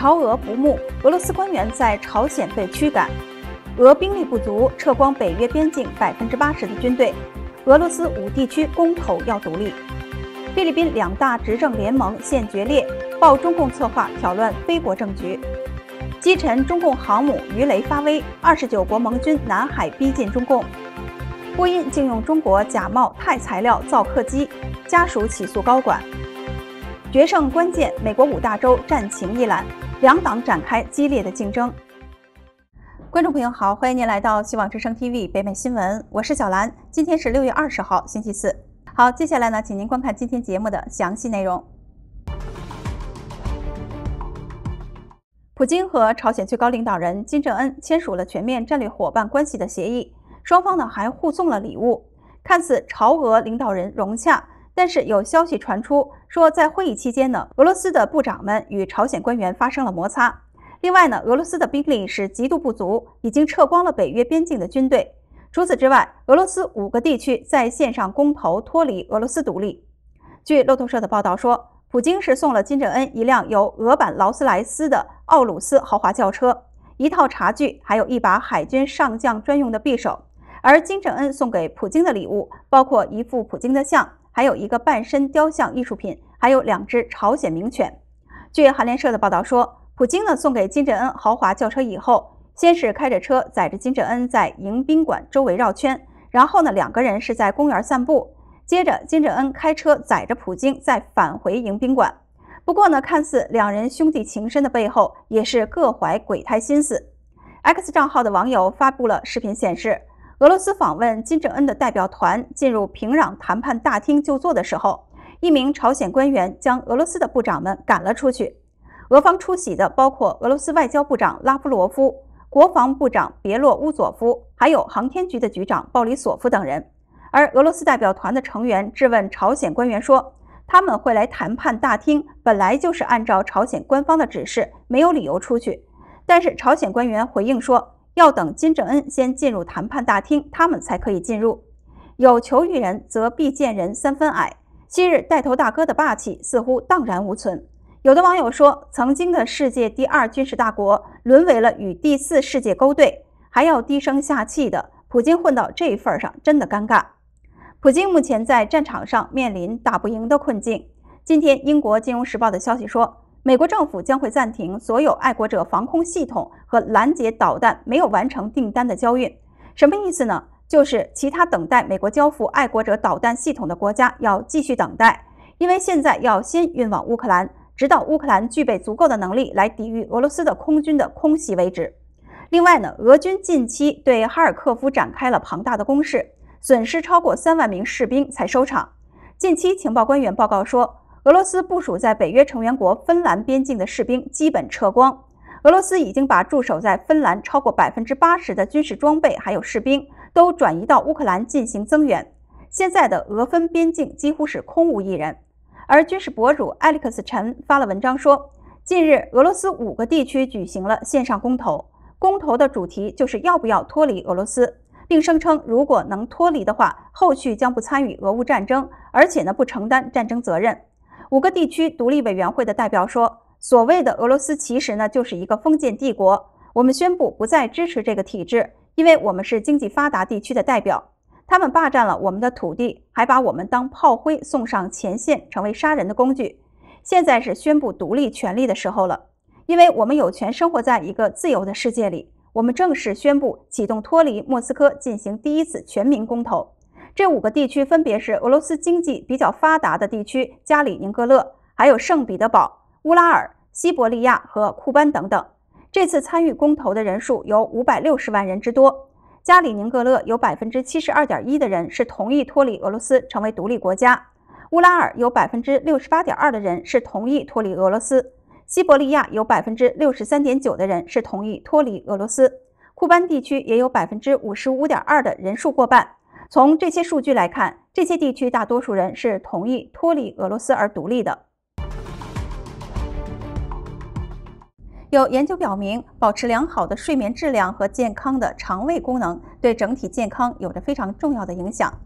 朝俄不睦，俄罗斯官员在朝鲜被驱赶。俄兵力不足，撤光北约边境百分之八十的军队。俄罗斯五地区公投要独立。菲律宾两大执政联盟现决裂，报中共策划挑乱菲国政局。击沉中共航母鱼雷发威，二十九国盟军南海逼近中共。波音竟用中国假冒钛材料造客机，家属起诉高管。决胜关键，美国五大州战情一览，两党展开激烈的竞争。观众朋友好，欢迎您来到希望之声 TV 北美新闻，我是小兰。今天是六月二十号，星期四。好，接下来呢，请您观看今天节目的详细内容。普京和朝鲜最高领导人金正恩签署了全面战略伙伴关系的协议，双方呢还互送了礼物，看似朝俄领导人融洽。但是有消息传出说，在会议期间呢，俄罗斯的部长们与朝鲜官员发生了摩擦。另外呢，俄罗斯的兵力是极度不足，已经撤光了北约边境的军队。除此之外，俄罗斯五个地区在线上公投脱离俄罗斯独立。据路透社的报道说，普京是送了金正恩一辆由俄版劳斯莱斯的奥鲁斯豪华轿车、一套茶具，还有一把海军上将专用的匕首。而金正恩送给普京的礼物包括一副普京的像，还有一个半身雕像艺术品，还有两只朝鲜名犬。据韩联社的报道说。普京呢送给金正恩豪华轿车以后，先是开着车载着金正恩在迎宾馆周围绕圈，然后呢两个人是在公园散步，接着金正恩开车载着普京再返回迎宾馆。不过呢，看似两人兄弟情深的背后，也是各怀鬼胎心思。X 账号的网友发布了视频，显示俄罗斯访问金正恩的代表团进入平壤谈判大厅就座的时候，一名朝鲜官员将俄罗斯的部长们赶了出去。俄方出席的包括俄罗斯外交部长拉夫罗夫、国防部长别洛乌佐夫，还有航天局的局长鲍里索夫等人。而俄罗斯代表团的成员质问朝鲜官员说：“他们会来谈判大厅，本来就是按照朝鲜官方的指示，没有理由出去。”但是朝鲜官员回应说：“要等金正恩先进入谈判大厅，他们才可以进入。有求于人，则必见人三分矮。昔日带头大哥的霸气似乎荡然无存。”有的网友说，曾经的世界第二军事大国沦为了与第四世界勾兑，还要低声下气的。普京混到这份上，真的尴尬。普京目前在战场上面临打不赢的困境。今天，英国金融时报的消息说，美国政府将会暂停所有爱国者防空系统和拦截导弹没有完成订单的交运。什么意思呢？就是其他等待美国交付爱国者导弹系统的国家要继续等待，因为现在要先运往乌克兰。直到乌克兰具备足够的能力来抵御俄罗斯的空军的空袭为止。另外呢，俄军近期对哈尔科夫展开了庞大的攻势，损失超过三万名士兵才收场。近期情报官员报告说，俄罗斯部署在北约成员国芬兰边境的士兵基本撤光。俄罗斯已经把驻守在芬兰超过百分之八十的军事装备还有士兵都转移到乌克兰进行增援。现在的俄芬边境几乎是空无一人。而军事博主艾利克斯·陈发了文章说，近日俄罗斯五个地区举行了线上公投，公投的主题就是要不要脱离俄罗斯，并声称如果能脱离的话，后续将不参与俄乌战争，而且呢不承担战争责任。五个地区独立委员会的代表说，所谓的俄罗斯其实呢就是一个封建帝国，我们宣布不再支持这个体制，因为我们是经济发达地区的代表。他们霸占了我们的土地，还把我们当炮灰送上前线，成为杀人的工具。现在是宣布独立权利的时候了，因为我们有权生活在一个自由的世界里。我们正式宣布启动脱离莫斯科，进行第一次全民公投。这五个地区分别是俄罗斯经济比较发达的地区：加里宁格勒、还有圣彼得堡、乌拉尔、西伯利亚和库班等等。这次参与公投的人数有五百六十万人之多。加里宁格勒有百分之七十二点一的人是同意脱离俄罗斯成为独立国家，乌拉尔有百分之六十八点二的人是同意脱离俄罗斯，西伯利亚有百分之六十三点九的人是同意脱离俄罗斯，库班地区也有百分之五十五点二的人数过半。从这些数据来看，这些地区大多数人是同意脱离俄罗斯而独立的。有研究表明，保持良好的睡眠质量和健康的肠胃功能对整体健康有着非常重要的影响。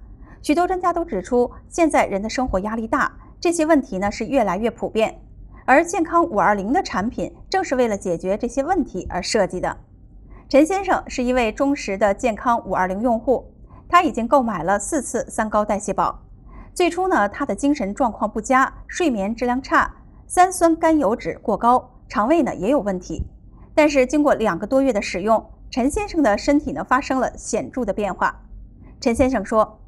许多专家都指出，现在人的生活压力大，这些问题呢是越来越普遍。而健康五二零的产品正是为了解决这些问题而设计的。陈先生是一位忠实的健康五二零用户，他已经购买了四次三高代谢宝。最初呢，他的精神状况不佳，睡眠质量差，三酸甘油脂过高，肠胃呢也有问题。但是经过两个多月的使用，陈先生的身体呢发生了显著的变化。陈先生说。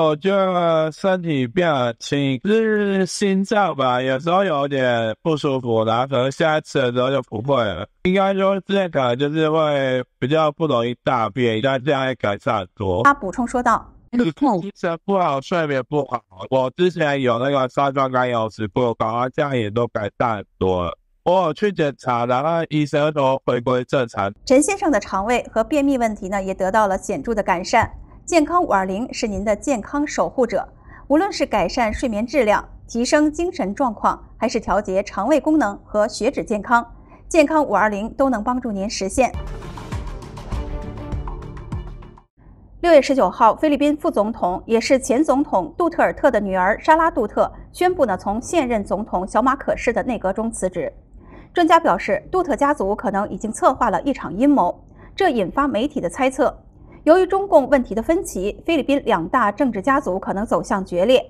我觉得身体变轻，就是心脏吧，有时候有点不舒服，然后可能下一次的时候就不会了。应该说这可能就是会比较不容易大便，但这样也改善很多。他补充说道：“精神不好，睡眠不好。我之前有那个三酸甘油脂过高，这样也都改善很多了。我去检查，然后医生都回归正常。陈先生的肠胃和便秘问题呢，也得到了显著的改善。”健康五二零是您的健康守护者，无论是改善睡眠质量、提升精神状况，还是调节肠胃功能和血脂健康，健康五二零都能帮助您实现。六月十九号，菲律宾副总统也是前总统杜特尔特的女儿莎拉·杜特宣布呢，从现任总统小马可士的内阁中辞职。专家表示，杜特家族可能已经策划了一场阴谋，这引发媒体的猜测。由于中共问题的分歧，菲律宾两大政治家族可能走向决裂。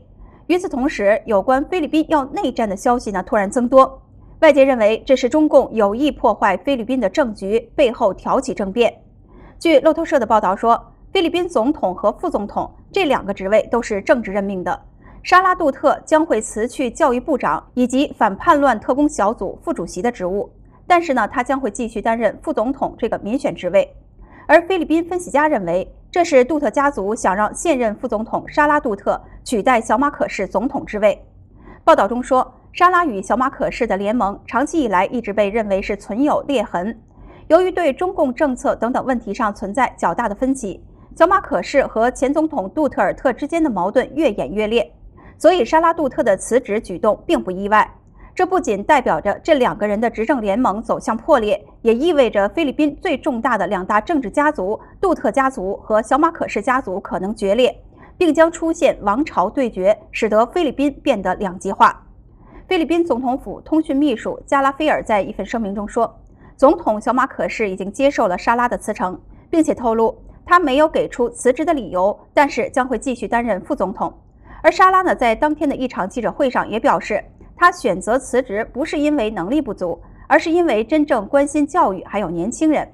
与此同时，有关菲律宾要内战的消息呢突然增多，外界认为这是中共有意破坏菲律宾的政局，背后挑起政变。据路透社的报道说，菲律宾总统和副总统这两个职位都是政治任命的，沙拉杜特将会辞去教育部长以及反叛乱特工小组副主席的职务，但是呢，他将会继续担任副总统这个民选职位。而菲律宾分析家认为，这是杜特家族想让现任副总统沙拉·杜特取代小马可士总统之位。报道中说，沙拉与小马可士的联盟长期以来一直被认为是存有裂痕。由于对中共政策等等问题上存在较大的分歧，小马可士和前总统杜特尔特之间的矛盾越演越烈，所以沙拉·杜特的辞职举动并不意外。这不仅代表着这两个人的执政联盟走向破裂，也意味着菲律宾最重大的两大政治家族——杜特家族和小马可氏家族可能决裂，并将出现王朝对决，使得菲律宾变得两极化。菲律宾总统府通讯秘书加拉菲尔在一份声明中说：“总统小马可氏已经接受了沙拉的辞呈，并且透露他没有给出辞职的理由，但是将会继续担任副总统。”而沙拉呢，在当天的一场记者会上也表示。他选择辞职不是因为能力不足，而是因为真正关心教育还有年轻人。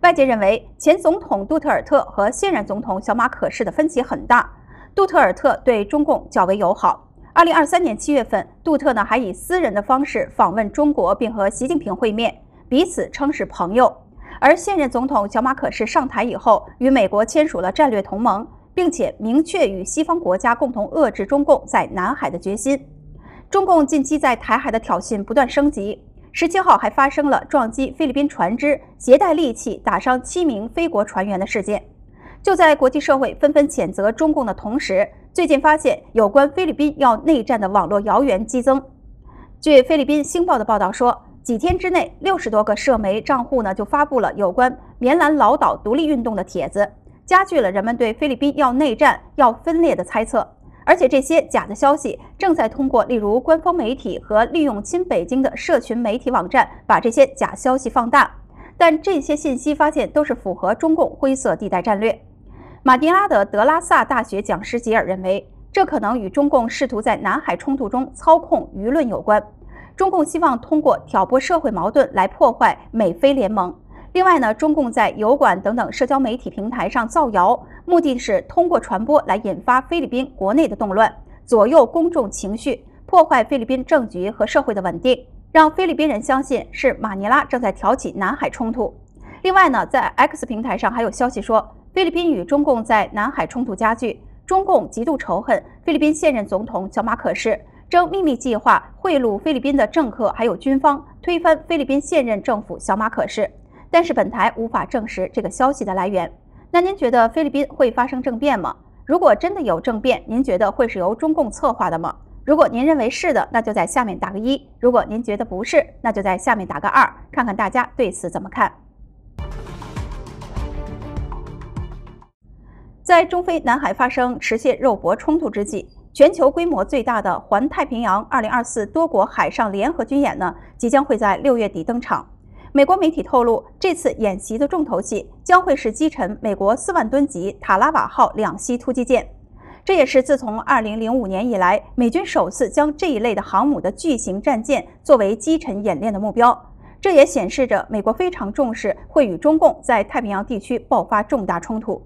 外界认为，前总统杜特尔特和现任总统小马可士的分歧很大。杜特尔特对中共较为友好。二零二三年七月份，杜特呢还以私人的方式访问中国，并和习近平会面，彼此称是朋友。而现任总统小马可士上台以后，与美国签署了战略同盟，并且明确与西方国家共同遏制中共在南海的决心。中共近期在台海的挑衅不断升级，十七号还发生了撞击菲律宾船只、携带利器打伤七名菲国船员的事件。就在国际社会纷纷谴责中共的同时，最近发现有关菲律宾要内战的网络谣言激增。据菲律宾《星报》的报道说，几天之内，六十多个社媒账户呢就发布了有关棉兰老岛独立运动的帖子，加剧了人们对菲律宾要内战、要分裂的猜测。而且这些假的消息正在通过例如官方媒体和利用亲北京的社群媒体网站把这些假消息放大，但这些信息发现都是符合中共灰色地带战略。马尼拉的德拉萨大学讲师吉尔认为，这可能与中共试图在南海冲突中操控舆论有关。中共希望通过挑拨社会矛盾来破坏美菲联盟。另外呢，中共在油管等等社交媒体平台上造谣，目的是通过传播来引发菲律宾国内的动乱，左右公众情绪，破坏菲律宾政局和社会的稳定，让菲律宾人相信是马尼拉正在挑起南海冲突。另外呢，在 X 平台上还有消息说，菲律宾与中共在南海冲突加剧，中共极度仇恨菲律宾现任总统小马可士，正秘密计划贿赂菲律宾的政客还有军方，推翻菲律宾现任政府小马可士。但是本台无法证实这个消息的来源。那您觉得菲律宾会发生政变吗？如果真的有政变，您觉得会是由中共策划的吗？如果您认为是的，那就在下面打个一；如果您觉得不是，那就在下面打个二，看看大家对此怎么看。在中非南海发生持械肉搏冲突之际，全球规模最大的环太平洋2024多国海上联合军演呢，即将会在六月底登场。美国媒体透露，这次演习的重头戏将会是击沉美国四万吨级塔拉瓦号两栖突击舰。这也是自从2005年以来，美军首次将这一类的航母的巨型战舰作为击沉演练的目标。这也显示着美国非常重视会与中共在太平洋地区爆发重大冲突。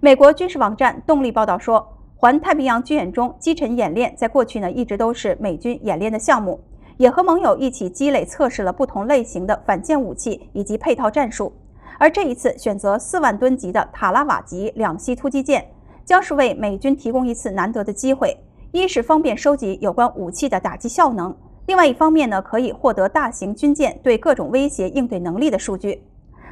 美国军事网站动力报道说，环太平洋军演中击沉演练在过去呢一直都是美军演练的项目，也和盟友一起积累测试了不同类型的反舰武器以及配套战术。而这一次选择四万吨级的塔拉瓦级两栖突击舰，将是为美军提供一次难得的机会：一是方便收集有关武器的打击效能。另外一方面呢，可以获得大型军舰对各种威胁应对能力的数据。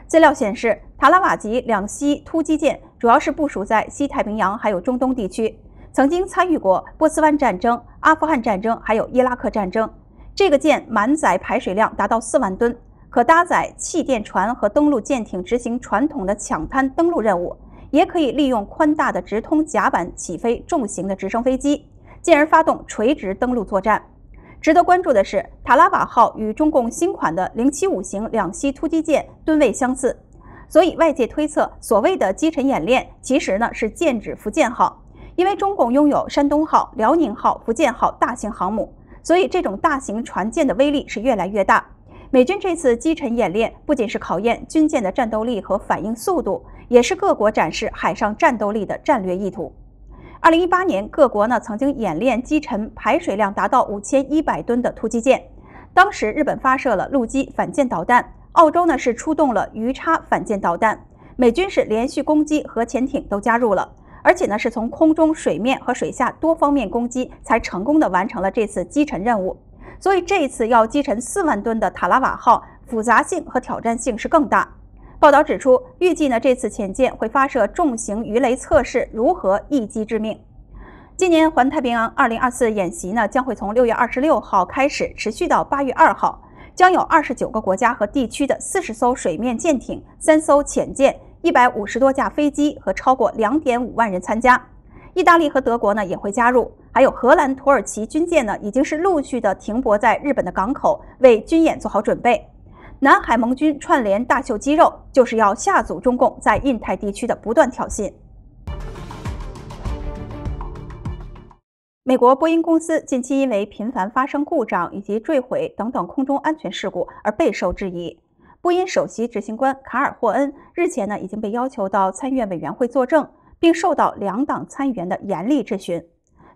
资料显示，塔拉瓦级两栖突击舰主要是部署在西太平洋还有中东地区，曾经参与过波斯湾战争、阿富汗战争还有伊拉克战争。这个舰满载排水量达到四万吨，可搭载气垫船和登陆舰艇执行传统的抢滩登陆任务，也可以利用宽大的直通甲板起飞重型的直升飞机，进而发动垂直登陆作战。值得关注的是，塔拉瓦号与中共新款的零七五型两栖突击舰吨位相似，所以外界推测，所谓的击沉演练其实呢是剑指福建号。因为中共拥有山东号、辽宁号、福建号大型航母，所以这种大型船舰的威力是越来越大。美军这次击沉演练不仅是考验军舰的战斗力和反应速度，也是各国展示海上战斗力的战略意图。二零一八年，各国呢曾经演练击沉排水量达到五千一百吨的突击舰。当时，日本发射了陆基反舰导弹，澳洲呢是出动了鱼叉反舰导弹，美军是连续攻击和潜艇都加入了，而且呢是从空中、水面和水下多方面攻击，才成功的完成了这次击沉任务。所以，这一次要击沉四万吨的塔拉瓦号，复杂性和挑战性是更大。报道指出，预计呢这次潜舰会发射重型鱼雷测试如何一击致命。今年环太平洋2024演习呢将会从6月26号开始，持续到8月2号，将有29个国家和地区的40艘水面舰艇、三艘潜舰、150多架飞机和超过2.5万人参加。意大利和德国呢也会加入，还有荷兰、土耳其军舰呢已经是陆续的停泊在日本的港口，为军演做好准备。南海盟军串联大秀肌肉，就是要吓阻中共在印太地区的不断挑衅。美国波音公司近期因为频繁发生故障以及坠毁等等空中安全事故而备受质疑。波音首席执行官卡尔·霍恩日前呢已经被要求到参议院委员会作证，并受到两党参议员的严厉质询。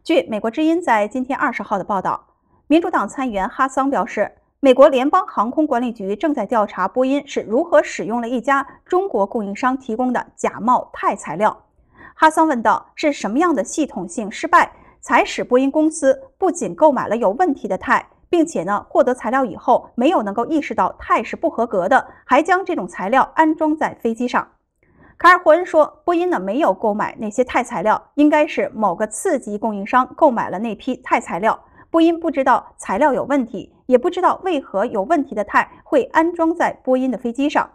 据美国之音在今天二十号的报道，民主党参议员哈桑表示。美国联邦航空管理局正在调查波音是如何使用了一家中国供应商提供的假冒钛材料。哈桑问道：“是什么样的系统性失败，才使波音公司不仅购买了有问题的钛，并且呢获得材料以后没有能够意识到钛是不合格的，还将这种材料安装在飞机上？”卡尔霍恩说：“波音呢没有购买那些钛材料，应该是某个次级供应商购买了那批钛材料。波音不知道材料有问题。”也不知道为何有问题的钛会安装在波音的飞机上。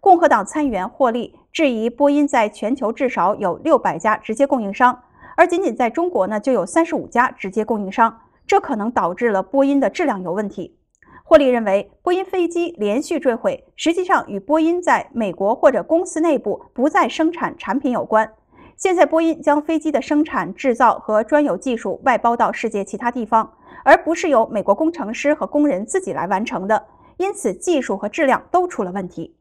共和党参议员霍利质疑波音在全球至少有六百家直接供应商，而仅仅在中国呢就有三十五家直接供应商，这可能导致了波音的质量有问题。霍利认为，波音飞机连续坠毁实际上与波音在美国或者公司内部不再生产产品有关。现在波音将飞机的生产、制造和专有技术外包到世界其他地方。而不是由美国工程师和工人自己来完成的，因此技术和质量都出了问题。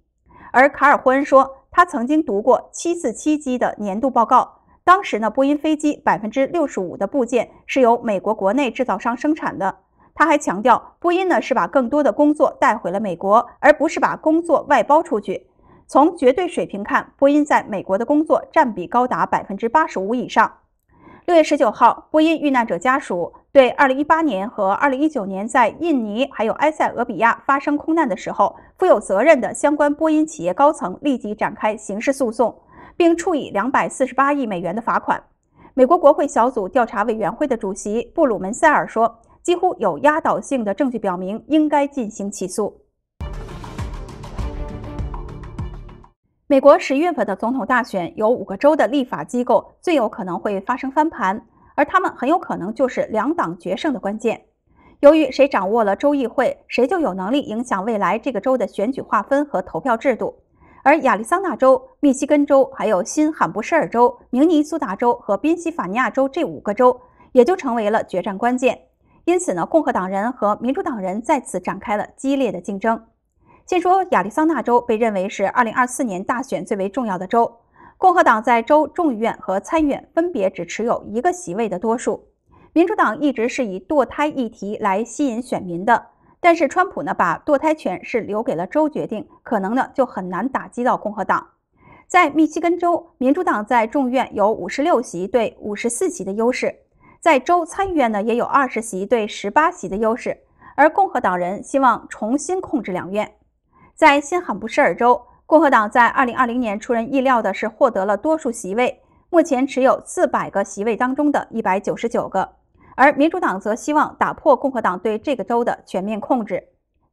而卡尔霍恩说，他曾经读过747机的年度报告，当时呢，波音飞机百分之六十五的部件是由美国国内制造商生产的。他还强调，波音呢是把更多的工作带回了美国，而不是把工作外包出去。从绝对水平看，波音在美国的工作占比高达百分之八十五以上。六月十九号，波音遇难者家属对二零一八年和二零一九年在印尼还有埃塞俄比亚发生空难的时候，负有责任的相关波音企业高层立即展开刑事诉讼，并处以两百四十八亿美元的罚款。美国国会小组调查委员会的主席布鲁门塞尔说：“几乎有压倒性的证据表明应该进行起诉。”美国十一月份的总统大选，有五个州的立法机构最有可能会发生翻盘，而他们很有可能就是两党决胜的关键。由于谁掌握了州议会，谁就有能力影响未来这个州的选举划分和投票制度。而亚利桑那州、密西根州、还有新罕布什尔州、明尼苏达州和宾夕法尼亚州这五个州，也就成为了决战关键。因此呢，共和党人和民主党人再次展开了激烈的竞争。先说亚利桑那州，被认为是2024年大选最为重要的州。共和党在州众议院和参议院分别只持有一个席位的多数。民主党一直是以堕胎议题来吸引选民的。但是川普呢，把堕胎权是留给了州决定，可能呢就很难打击到共和党。在密西根州，民主党在众院有五十六席对五十四席的优势，在州参议院呢也有二十席对十八席的优势，而共和党人希望重新控制两院。在新罕布什尔州，共和党在二零二零年出人意料的是获得了多数席位，目前持有四百个席位当中的一百九十九个。而民主党则希望打破共和党对这个州的全面控制。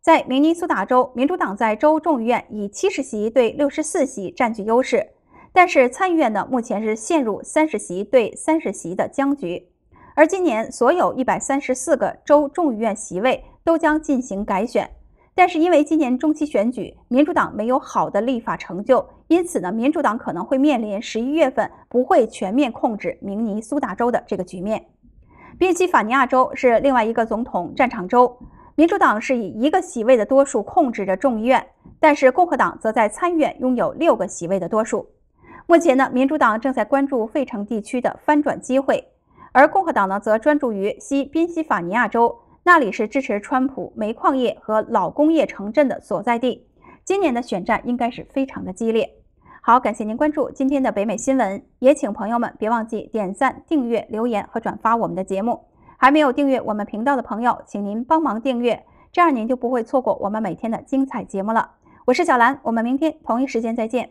在明尼苏达州，民主党在州众议院以七十席对六十四席占据优势，但是参议院呢，目前是陷入三十席对三十席的僵局。而今年所有一百三十四个州众议院席位都将进行改选，但是因为今年中期选举，民主党没有好的立法成就，因此呢，民主党可能会面临十一月份不会全面控制明尼苏达州的这个局面。宾夕法尼亚州是另外一个总统战场州，民主党是以一个席位的多数控制着众议院，但是共和党则在参议院拥有六个席位的多数。目前呢，民主党正在关注费城地区的翻转机会，而共和党呢则专注于西宾夕法尼亚州，那里是支持川普煤矿业和老工业城镇的所在地。今年的选战应该是非常的激烈。好，感谢您关注今天的北美新闻，也请朋友们别忘记点赞、订阅、留言和转发我们的节目。还没有订阅我们频道的朋友，请您帮忙订阅，这样您就不会错过我们每天的精彩节目了。我是小兰，我们明天同一时间再见。